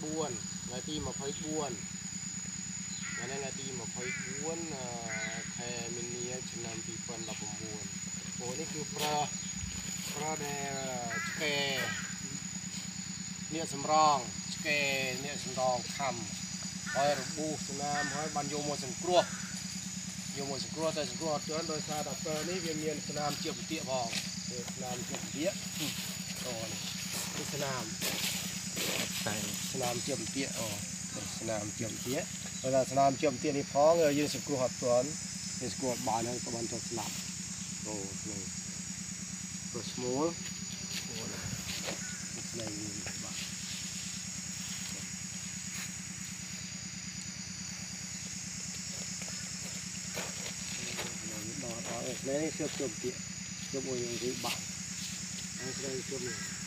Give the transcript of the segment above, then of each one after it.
ថ្ងៃទី24ថ្ងៃនេះថ្ងៃទី24អឺខែមីនាឆ្នាំ2019អូនេះគឺប្រើប្រើដែលឆ្កែនេះសម្រងឆ្កែនេះសម្រងខំហើយរបួសស្នាមហើយបានយកមកសង្គ្រោះយកមកសង្គ្រោះតែសង្គ្រោះអត់ទាន់ដោយសារតែប្រើនេះវាមានស្នាមជាពទាកផងវាស្នាមជាពទាកអូនេះគឺស្នាម តែស្នាមជាមទាអូស្នាមជាមទាបើថាស្នាមជាមទានេះផងយើងសង្គ្រោះអត់ទាន់យើងសង្គ្រោះអត់បានហើយក៏បានទៅស្លាប់អូនេះព្រោះស្មូលអូនេះស្នៃនេះបាទដល់ដល់ស្នៃនេះជប់ជប់ទាជប់មួយយ៉ាងទីបាក់ហើយស្នៃជប់នេះ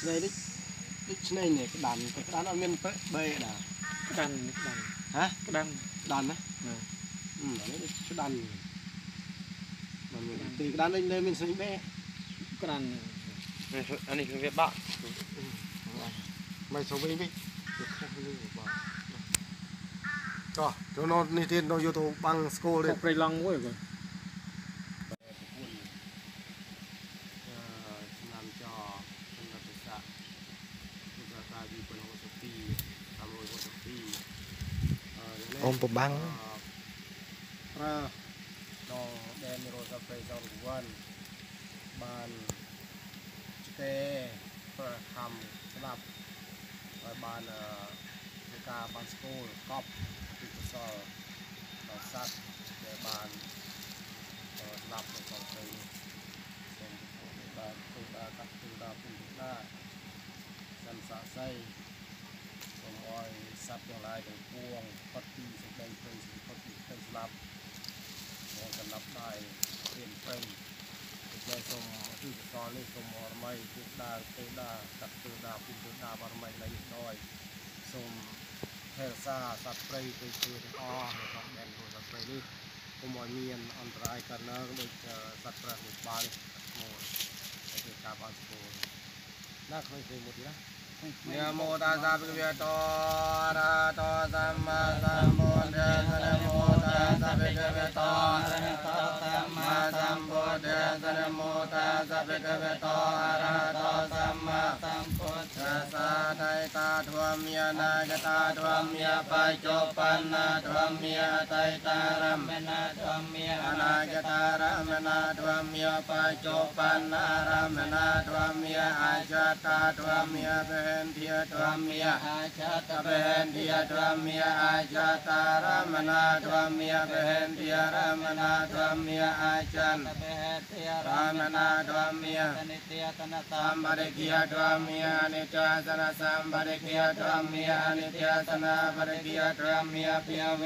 ស្នៃនេះដូចស្នៃនេះក្តាន់តែក្តាន់អត់មានពេបេដែរក្តាន់ក្តាន់ហ៎ក្តាន់ក្តាន់ណាណាអឺអានេះដូចក្តាន់มันមានទីក្តាន់នេះនៅមានស្នៃបេក្តាន់អានេះគឺវាបាក់មិនសូវវិញវិញទៅខុសនេះបាទចុះទៅនោះនេះទៀតនៅយកទៅបាំងស្គូលទៅទៀតព្រៃឡង់មួយគាត់ ឆ្នាំចសន្តិពិសាពុទ្ធតាវិបល62 362អ៊ំប្របាំងប្រើដល់ដែនរស់ប្រេសងវ័នបានឆ្កែប្រើខំស្ដាប់ហើយបានអឺធ្វើការបានស្គូលកប់ពីកសលដល់សត្វដែលបានអឺស្ដាប់នៅក្នុងព្រៃនេះសូមបានទូតាកាត់ទូតាពុទ្ធតាសន្សាស័យ សូមអោយសត្វទាំងឡាយទាំងពួងផុតពីសេចក្តីព្រៃសេចក្តីផុតពីសេចក្តីស្លាប់មកកណ្ដាប់ដៃព្រៀនព្រៃតែសូមទីកសលនេះសូមអរម័យពុទ្ធតាទេតាកាត់ទូតាពុទ្ធតាបរម័យនៃដោយសូមថែរក្សាសត្វព្រៃទៅជាទាំងអស់នៅក្នុងដែនរស់សត្វព្រៃនេះកុំឲ្យមានអន្តរាយកើតឡើងដូចសត្វប្រើមួយក្បាលនេះស្មូលតែគឺការបានស្គូលណាឃើញទេមួយទៀតណា นโมตัสสะภะคะวะโตอะระหะโตสัมมาสัมพุทธัสสะนะโมตัสสะภะคะวะโตอะระหะโตสัมมาสัมพุทธัสสะนะโมตัสสะภะคะวะโตอะระหะโตสัมมาสัมพุทธัสสะ ไตตาธวมยานาคตาธวมยปัจจปันนาธวมยไตตารัมมนาธวมยอนาคตารัมมนาธวมยปัจจปันนารัมมนาธวมยอาจตาธวมยเบนเทียธวมยอาจตเบนเทียธวมยอาจตารัมมนาธวมยเบนเทียรัมมนาธวมยอาจันเทียรัมมนาธวมยสัมบริกิยธรรมยอนิจสนะสัมบริกิยธรรมยอนิจจสนะบริกิยธรรมยพิยเว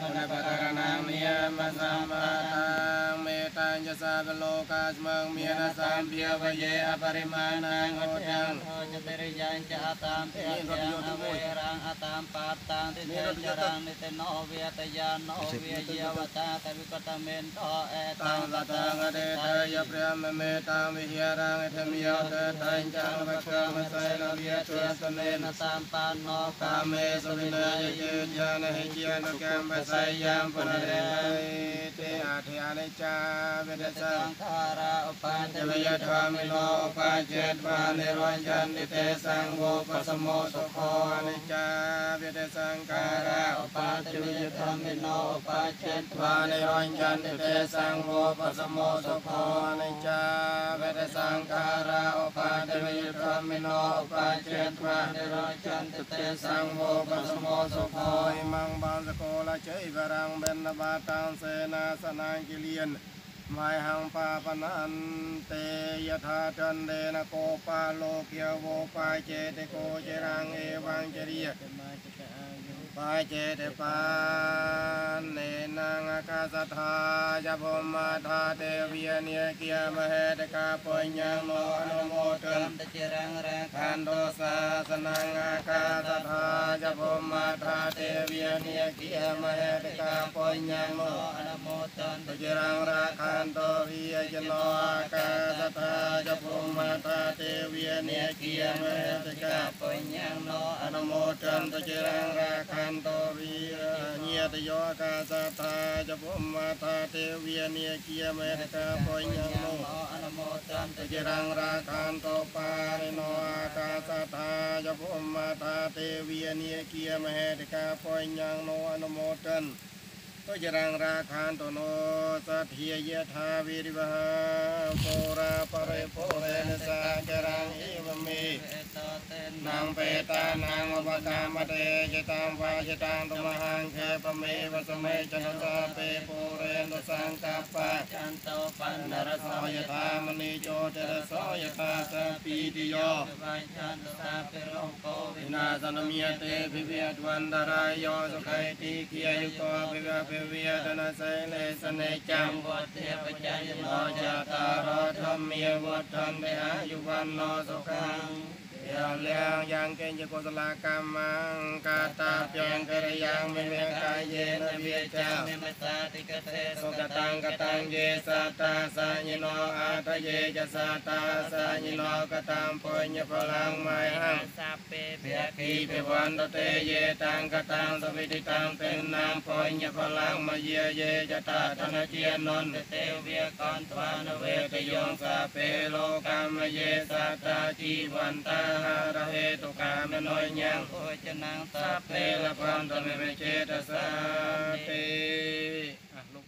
ปุณปตรณามยมะสัมมาตังเมตัญจะสาบโลกาสมังมีนะสัมเพียวเยอปริมาณังโอจังจะเปริยันจะอาตามเพียงเพียงอเวรังอาตามปาตังทิเตจรังนิเตโนเวียตยานโนเวียเยวตาตวิกตเมนโตเอตังงตตังอเดเทยพระมเมตังวิหารังเทมิยเตตัญจังวะคัมไสนเวียตุสเนนะ สามปานโน กาเมสุวินายเยญาณหิยานกัมปะไสยามปะเรเตอาทิอานิจจาเวเดสั สั ง งขาราอุ ปา เจ เจ ว วิ ย ย ธรรมิโนปาเจตวานิรัญจันติเตสังโฆปัสสโมสุโคอนิจจาเวเดสังการะอุปา เจ เจ วิ วิ ย ย ธ ธ ร ร ร ร มิ มิ โน โน อุปาเจต วานิรัญจันติเตสังโฆปัสสโมสุโคอนิจจาเวเดสังการะอุปาเจวิยธรรมิโนอุปาเจตวานิรัญจันติเตสังโฆปัสสโมสุโคอิมังบาลสโกละเจวรังเบนบาตังเสนาสนังกิเลียน มายหังปาปนันเตยถาจันเดนะโกปาโลกยโวปาเจเตโกเจรังเอวังเจริย ปาเจเตปานเนนังอาคาสธายาภมาธาเตวิยเนียเกียมเหตกาปุญญังโนอนุโมทั ตั น มตเจรังรัง ขันโตสาสนังอาคาสธายาภมาธาเตวิยเนียเกียมเหตกาปุญญังโน อนุโมตัน ตุจิรังราคันโตวิยจโนอากาสตาจะภูมา วียเนียเกียมเหตกา ปุญญังโน อนุโมทันตเจรังราคัน นនតវីរញាតយោកាសថាចពុមាថាទេវានាគាមេតកាបញ្ញមោអនុមោទន្តជារងរាខានតបារិណោអាកាសថាចពុមាថាទេវានាគាមេតកាបញ្ញមោអនុមោទន្ត ตุจรังราคันตุโนสัทธิยธาวิริวหาโปราปริโภเรนสาจรังอิวเมเอตเตนางเปตานางอุปกามเตจตังวาจตังตุมหังเคปเมวสเมจนสาเปโปเรนสังกัปปะจันโตปันนรสโสยยธามณีโจเจรโสยธาสปีติโยวัญชันตาเปโรโควินาสนมียเตภิเวทวันตรายโยสุขัยติเกียยุโกภิเวភិវេទនសិលេសនេចំវត្តិបច្ច័យនោចតារធម្មាវត្តន្តអាយុវណ្ណោសុខัง យ៉ាងលាងយ៉ាងកេញកុសលកម្មកាតាព្យងកិរិយាមិវេកាយេនវិជ្ជាមិមតាតិកទេសុកតាំងកតាំងយេសតាសាញិណោអតយេចសតាសាញិណោកតាំពុញ្ញផលังមៃហំសាពេភេគីពិវន្តទេយេតាំងកតាំងសវិតិតាំងទេណាំពុញ្ញផលังមយេយេចតាតនជានន្តទេវាកន្តវានវេតយងសាពេលោកម្មយេសតាជីវន្តារហេតុកាមណយញ៉ាំអុចណាំងសព្វេលផនតមេចេតសាទេអះលោក